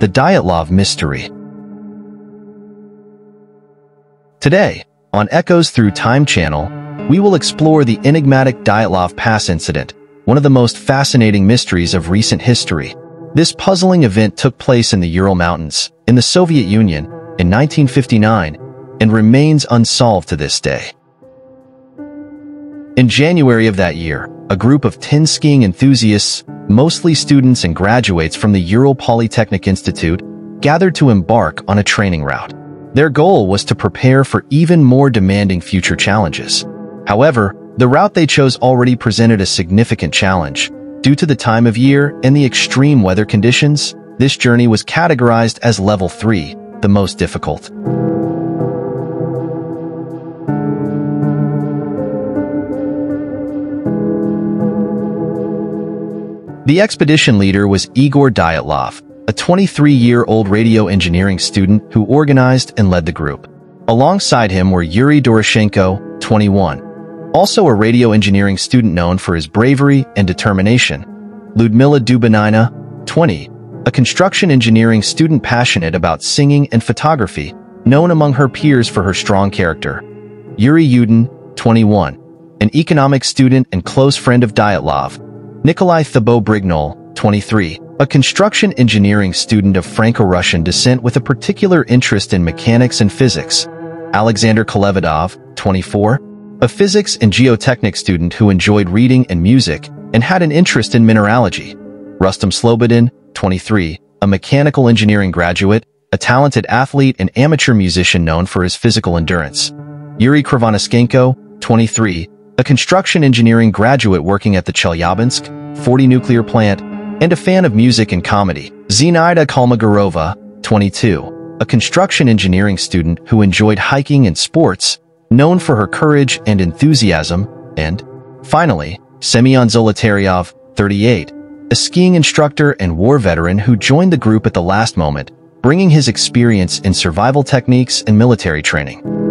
the Dyatlov Mystery. Today, on Echoes Through Time channel, we will explore the enigmatic Dyatlov Pass incident, one of the most fascinating mysteries of recent history. This puzzling event took place in the Ural Mountains, in the Soviet Union, in 1959, and remains unsolved to this day. In January of that year, a group of 10 skiing enthusiasts, mostly students and graduates from the Ural Polytechnic Institute, gathered to embark on a training route. Their goal was to prepare for even more demanding future challenges. However, the route they chose already presented a significant challenge. Due to the time of year and the extreme weather conditions, this journey was categorized as Level 3, the most difficult. The expedition leader was Igor Dyatlov, a 23-year-old radio engineering student who organized and led the group. Alongside him were Yuri Doroshenko, 21, also a radio engineering student known for his bravery and determination, Ludmila Dubinina, 20, a construction engineering student passionate about singing and photography, known among her peers for her strong character, Yuri Yudin, 21, an economics student and close friend of Dyatlov, Nikolai Thibault-Brignol, 23, a construction engineering student of Franco-Russian descent with a particular interest in mechanics and physics. Alexander Kolevatov, 24, a physics and geotechnics student who enjoyed reading and music and had an interest in mineralogy. Rustam Slobodin, 23, a mechanical engineering graduate, a talented athlete and amateur musician known for his physical endurance. Yuri Krivonischenko, 23, a construction engineering graduate working at the Chelyabinsk 40 nuclear plant, and a fan of music and comedy. Zinaida Kolmogorova, 22, a construction engineering student who enjoyed hiking and sports, known for her courage and enthusiasm, and, finally, Semyon Zolotaryov, 38, a skiing instructor and war veteran who joined the group at the last moment, bringing his experience in survival techniques and military training.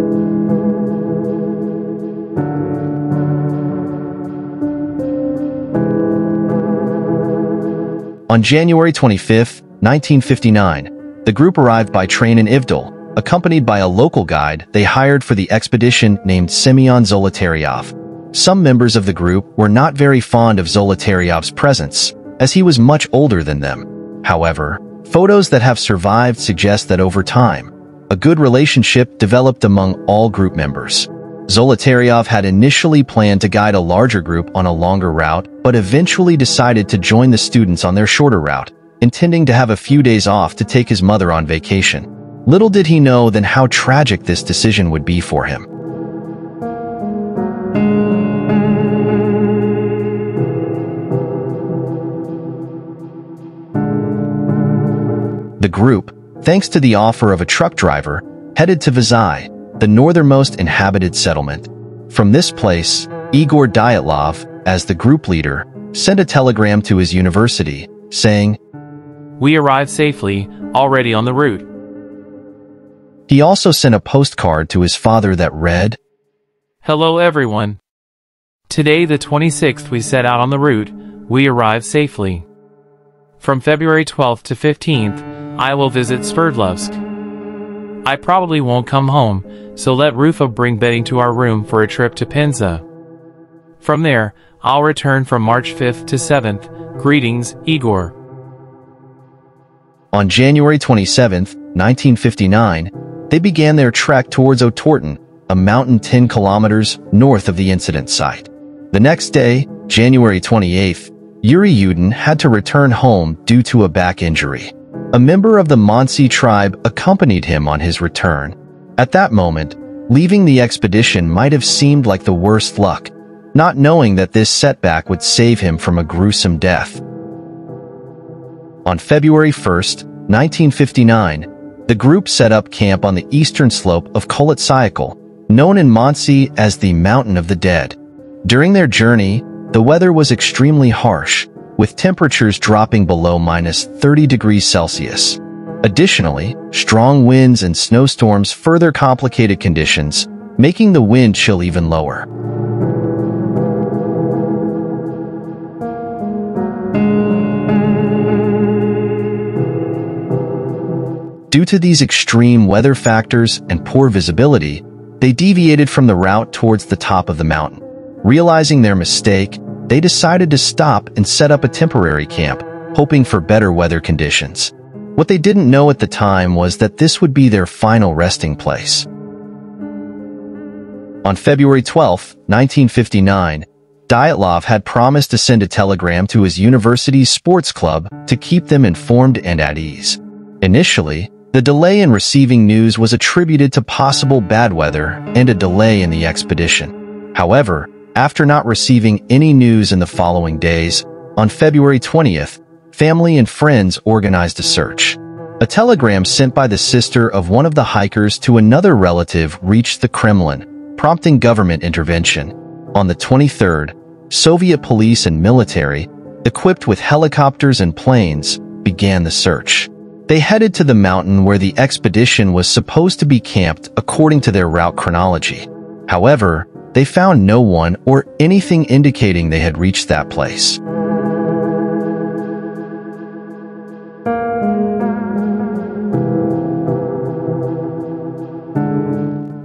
On January 25, 1959, the group arrived by train in Ivdel, accompanied by a local guide they hired for the expedition named Semyon Zolotaryov. Some members of the group were not very fond of Zolotaryov's presence, as he was much older than them. However, photos that have survived suggest that over time, a good relationship developed among all group members. Zolotaryov had initially planned to guide a larger group on a longer route, but eventually decided to join the students on their shorter route, intending to have a few days off to take his mother on vacation. Little did he know then how tragic this decision would be for him. The group, thanks to the offer of a truck driver, headed to Vazai, the northernmost inhabited settlement. From this place, Igor Dyatlov, as the group leader, sent a telegram to his university, saying, We arrived safely, already on the route. He also sent a postcard to his father that read, Hello everyone. Today the 26th we set out on the route, we arrived safely. From February 12th to 15th, I will visit Sverdlovsk. I probably won't come home, so let Rufa bring bedding to our room for a trip to Penza. From there, I'll return from March 5th to 7th. Greetings, Igor. On January 27, 1959, they began their trek towards Otorten, a mountain 10 kilometers north of the incident site. The next day, January 28, Yuri Yudin had to return home due to a back injury. A member of the Mansi tribe accompanied him on his return. At that moment, leaving the expedition might have seemed like the worst luck, not knowing that this setback would save him from a gruesome death. On February 1, 1959, the group set up camp on the eastern slope of Kholat known in Mansi as the Mountain of the Dead. During their journey, the weather was extremely harsh, with temperatures dropping below minus 30 degrees Celsius. Additionally, strong winds and snowstorms further complicated conditions, making the wind chill even lower. Due to these extreme weather factors and poor visibility, they deviated from the route towards the top of the mountain. Realizing their mistake, they decided to stop and set up a temporary camp, hoping for better weather conditions. What they didn't know at the time was that this would be their final resting place. On February 12, 1959, Dyatlov had promised to send a telegram to his university's sports club to keep them informed and at ease. Initially, the delay in receiving news was attributed to possible bad weather and a delay in the expedition. However, after not receiving any news in the following days, on February 20th, family and friends organized a search. A telegram sent by the sister of one of the hikers to another relative reached the Kremlin, prompting government intervention. On the 23rd, Soviet police and military, equipped with helicopters and planes, began the search. They headed to the mountain where the expedition was supposed to be camped according to their route chronology. However, they found no one or anything indicating they had reached that place.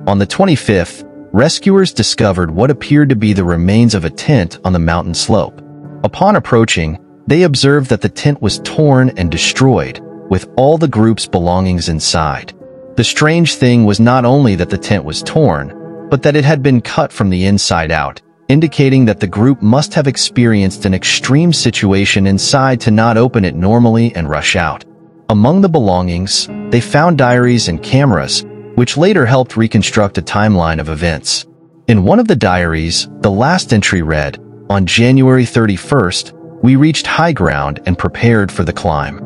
On the 25th, rescuers discovered what appeared to be the remains of a tent on the mountain slope. Upon approaching, they observed that the tent was torn and destroyed, with all the group's belongings inside. The strange thing was not only that the tent was torn, but that it had been cut from the inside out, indicating that the group must have experienced an extreme situation inside to not open it normally and rush out. Among the belongings, they found diaries and cameras, which later helped reconstruct a timeline of events. In one of the diaries, the last entry read, On January 31st, we reached high ground and prepared for the climb.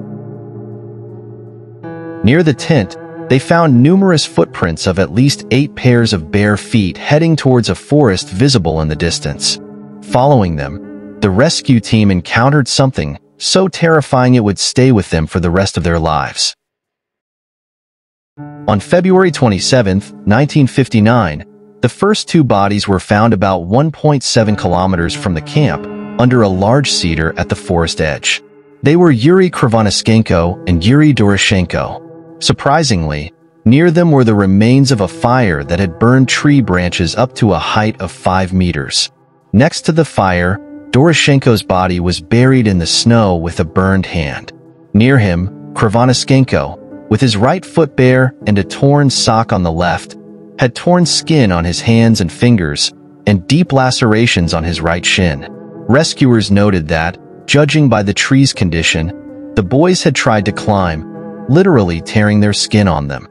Near the tent, they found numerous footprints of at least eight pairs of bare feet heading towards a forest visible in the distance. Following them, the rescue team encountered something so terrifying it would stay with them for the rest of their lives. On February 27, 1959, the first two bodies were found about 1.7 kilometers from the camp under a large cedar at the forest edge. They were Yuri Krivonischenko and Yuri Doroshenko. Surprisingly, near them were the remains of a fire that had burned tree branches up to a height of 5 meters. Next to the fire, Doroshenko's body was buried in the snow with a burned hand. Near him, Krivonischenko, with his right foot bare and a torn sock on the left, had torn skin on his hands and fingers and deep lacerations on his right shin. Rescuers noted that, judging by the tree's condition, the boys had tried to climb, literally tearing their skin on them.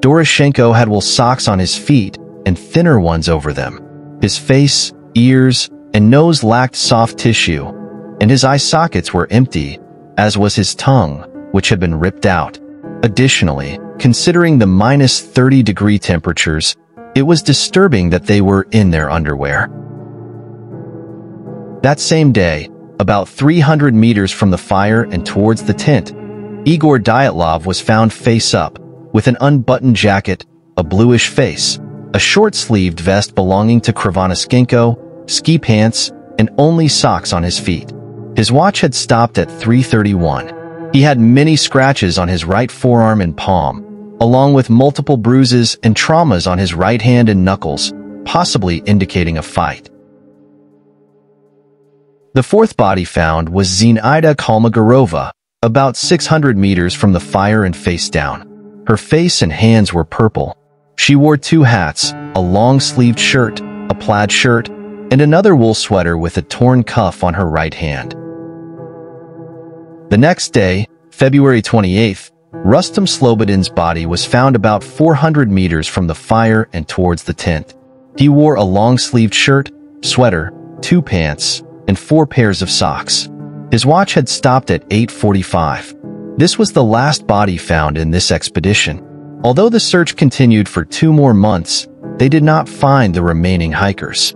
Doroshenko had wool socks on his feet and thinner ones over them. His face, ears, and nose lacked soft tissue, and his eye sockets were empty, as was his tongue, which had been ripped out. Additionally, considering the minus 30 degree temperatures, it was disturbing that they were in their underwear. That same day, about 300 meters from the fire and towards the tent, Igor Dyatlov was found face up, with an unbuttoned jacket, a bluish face, a short-sleeved vest belonging to Krivonischenko, ski pants, and only socks on his feet. His watch had stopped at 3.31. He had many scratches on his right forearm and palm, along with multiple bruises and traumas on his right hand and knuckles, possibly indicating a fight. The fourth body found was Zinaida Kolmogorova, about 600 meters from the fire and face down. Her face and hands were purple. She wore two hats, a long-sleeved shirt, a plaid shirt, and another wool sweater with a torn cuff on her right hand. The next day, February 28th, Rustam Slobodin's body was found about 400 meters from the fire and towards the tent. He wore a long-sleeved shirt, sweater, two pants, and four pairs of socks. His watch had stopped at 8.45. This was the last body found in this expedition. Although the search continued for two more months, they did not find the remaining hikers.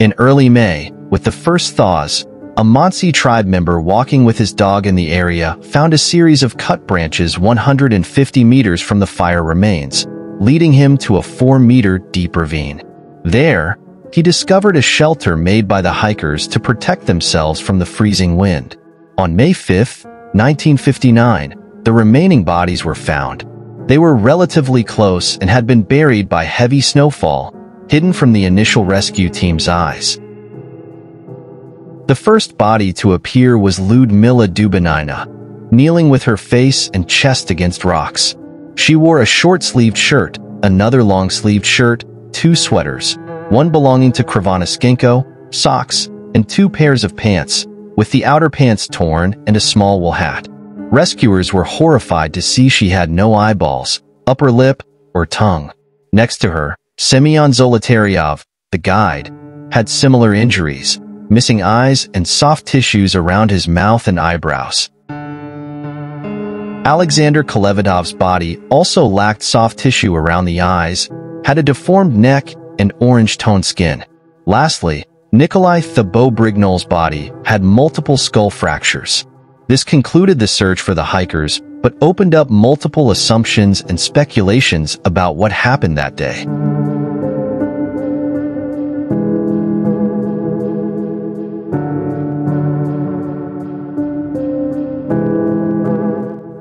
In early May, with the first thaws, a Mansi tribe member walking with his dog in the area found a series of cut branches 150 meters from the fire remains, leading him to a 4-meter deep ravine. There, he discovered a shelter made by the hikers to protect themselves from the freezing wind. On May 5, 1959, the remaining bodies were found. They were relatively close and had been buried by heavy snowfall, hidden from the initial rescue team's eyes. The first body to appear was Ludmila Dubinina, kneeling with her face and chest against rocks. She wore a short-sleeved shirt, another long-sleeved shirt, two sweaters, one belonging to Krivonischenko, socks, and two pairs of pants, with the outer pants torn and a small wool hat. Rescuers were horrified to see she had no eyeballs, upper lip, or tongue. Next to her, Semyon Zolotaryov, the guide, had similar injuries, missing eyes and soft tissues around his mouth and eyebrows. Alexander Kolevatov's body also lacked soft tissue around the eyes, had a deformed neck and orange-toned skin. Lastly, Nikolai Thibault-Brignol's body had multiple skull fractures. This concluded the search for the hikers, but opened up multiple assumptions and speculations about what happened that day.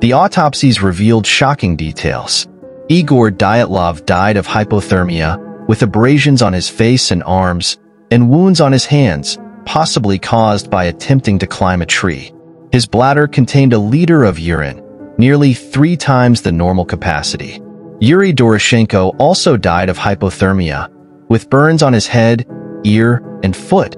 The autopsies revealed shocking details. Igor Dyatlov died of hypothermia, with abrasions on his face and arms, and wounds on his hands, possibly caused by attempting to climb a tree. His bladder contained a liter of urine, nearly three times the normal capacity. Yuri Doroshenko also died of hypothermia, with burns on his head, ear, and foot,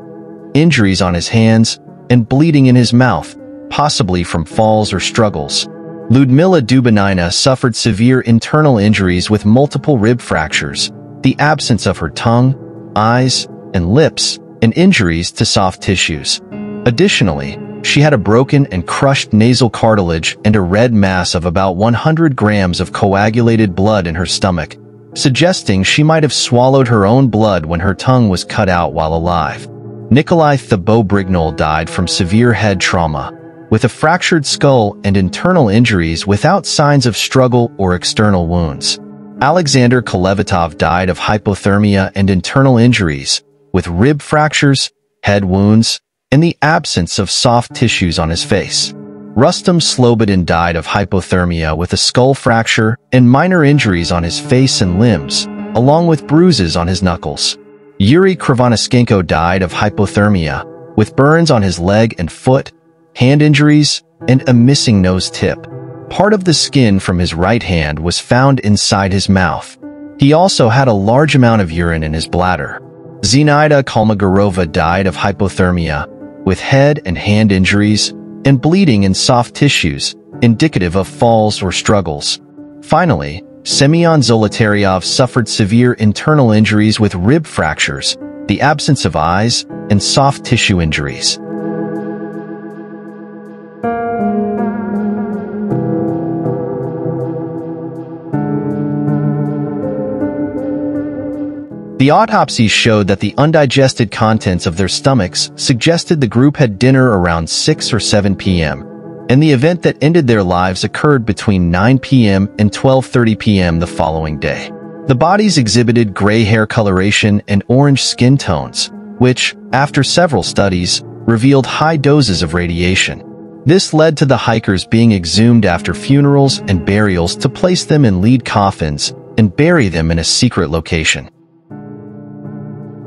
injuries on his hands, and bleeding in his mouth, possibly from falls or struggles. Ludmila Dubinina suffered severe internal injuries with multiple rib fractures, the absence of her tongue, eyes, and lips, and injuries to soft tissues. Additionally, she had a broken and crushed nasal cartilage and a red mass of about 100 grams of coagulated blood in her stomach, suggesting she might have swallowed her own blood when her tongue was cut out while alive. Nikolai Thibault-Brignol died from severe head trauma, with a fractured skull and internal injuries without signs of struggle or external wounds. Alexander Kolevatov died of hypothermia and internal injuries, with rib fractures, head wounds, and the absence of soft tissues on his face. Rustam Slobodin died of hypothermia with a skull fracture and minor injuries on his face and limbs, along with bruises on his knuckles. Yuri Krivonischenko died of hypothermia, with burns on his leg and foot hand injuries, and a missing nose tip. Part of the skin from his right hand was found inside his mouth. He also had a large amount of urine in his bladder. Zinaida Kolmogorova died of hypothermia, with head and hand injuries and bleeding in soft tissues, indicative of falls or struggles. Finally, Semyon Zolotaryov suffered severe internal injuries with rib fractures, the absence of eyes, and soft tissue injuries. The autopsies showed that the undigested contents of their stomachs suggested the group had dinner around 6 or 7 p.m., and the event that ended their lives occurred between 9 p.m. and 12.30 p.m. the following day. The bodies exhibited gray hair coloration and orange skin tones, which, after several studies, revealed high doses of radiation. This led to the hikers being exhumed after funerals and burials to place them in lead coffins and bury them in a secret location.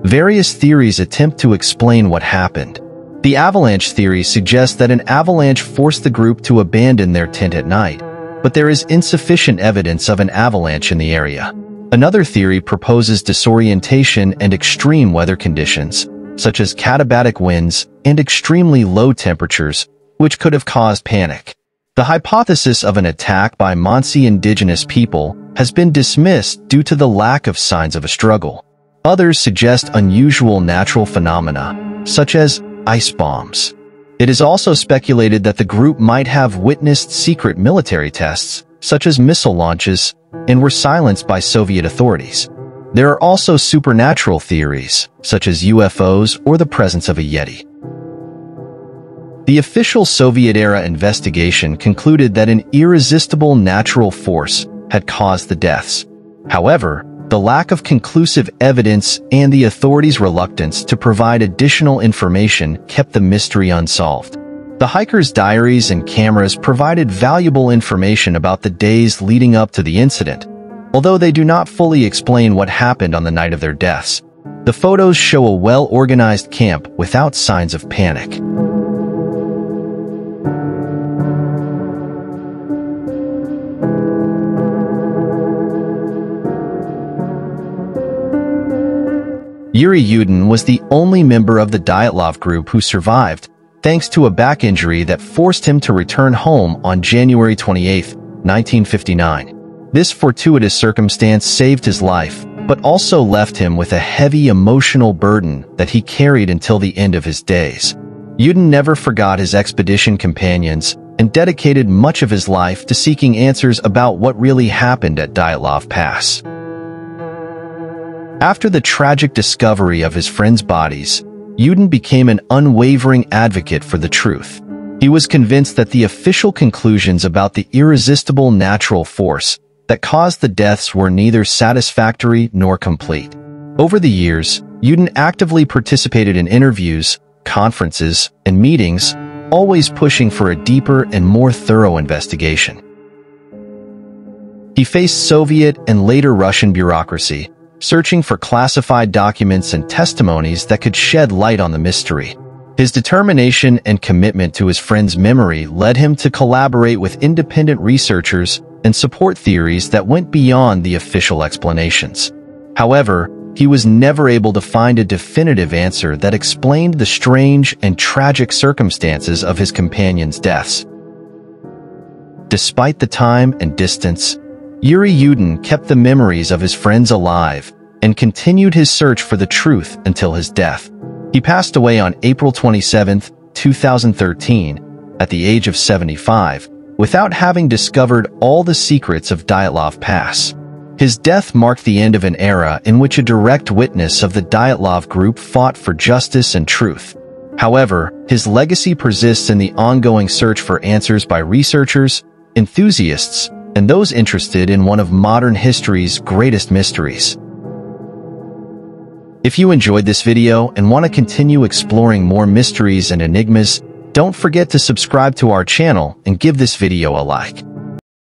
Various theories attempt to explain what happened. The avalanche theory suggests that an avalanche forced the group to abandon their tent at night, but there is insufficient evidence of an avalanche in the area. Another theory proposes disorientation and extreme weather conditions, such as katabatic winds and extremely low temperatures, which could have caused panic. The hypothesis of an attack by Mansi indigenous people has been dismissed due to the lack of signs of a struggle. Others suggest unusual natural phenomena, such as ice bombs. It is also speculated that the group might have witnessed secret military tests, such as missile launches, and were silenced by Soviet authorities. There are also supernatural theories, such as UFOs or the presence of a Yeti. The official Soviet-era investigation concluded that an irresistible natural force had caused the deaths. However, the lack of conclusive evidence and the authorities' reluctance to provide additional information kept the mystery unsolved. The hikers' diaries and cameras provided valuable information about the days leading up to the incident, although they do not fully explain what happened on the night of their deaths. The photos show a well-organized camp without signs of panic. Yuri Yudin was the only member of the Dyatlov group who survived, thanks to a back injury that forced him to return home on January 28, 1959. This fortuitous circumstance saved his life, but also left him with a heavy emotional burden that he carried until the end of his days. Yudin never forgot his expedition companions and dedicated much of his life to seeking answers about what really happened at Dyatlov Pass. After the tragic discovery of his friends' bodies, Yudin became an unwavering advocate for the truth. He was convinced that the official conclusions about the irresistible natural force that caused the deaths were neither satisfactory nor complete. Over the years, Yudin actively participated in interviews, conferences, and meetings, always pushing for a deeper and more thorough investigation. He faced Soviet and later Russian bureaucracy, searching for classified documents and testimonies that could shed light on the mystery. His determination and commitment to his friend's memory led him to collaborate with independent researchers and support theories that went beyond the official explanations. However, he was never able to find a definitive answer that explained the strange and tragic circumstances of his companion's deaths. Despite the time and distance, Yuri Yudin kept the memories of his friends alive and continued his search for the truth until his death. He passed away on April 27, 2013, at the age of 75, without having discovered all the secrets of Dyatlov Pass. His death marked the end of an era in which a direct witness of the Dyatlov group fought for justice and truth. However, his legacy persists in the ongoing search for answers by researchers, enthusiasts, and those interested in one of modern history's greatest mysteries. If you enjoyed this video and want to continue exploring more mysteries and enigmas, don't forget to subscribe to our channel and give this video a like.